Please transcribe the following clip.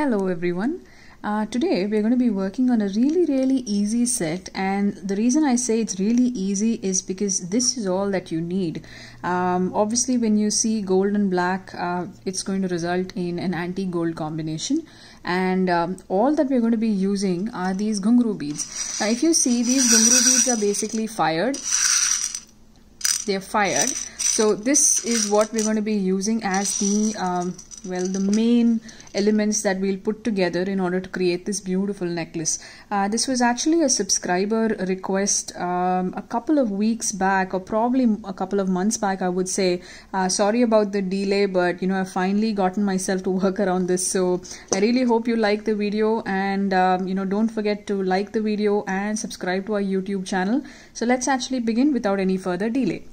Hello everyone. Uh, today we're going to be working on a really really easy set and the reason I say it's really easy is because this is all that you need. Um, obviously when you see gold and black uh, it's going to result in an anti-gold combination and um, all that we're going to be using are these ghungroo beads. Now if you see these ghungroo beads are basically fired. They're fired. So this is what we're going to be using as the um, well the main elements that we'll put together in order to create this beautiful necklace. Uh, this was actually a subscriber request um, a couple of weeks back or probably a couple of months back i would say. Uh, sorry about the delay but you know i've finally gotten myself to work around this. So i really hope you like the video and um, you know don't forget to like the video and subscribe to our youtube channel. So let's actually begin without any further delay